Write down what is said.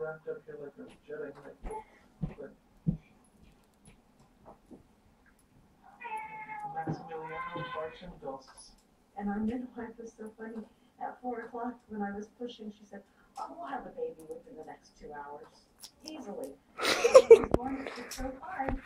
wrapped up here like a Jedi Knight. But Maximiliano barks and. And our midwife was so funny. At four o'clock, when I was pushing, she said, "Oh, we'll have a baby within the next two hours, easily." she was born so hard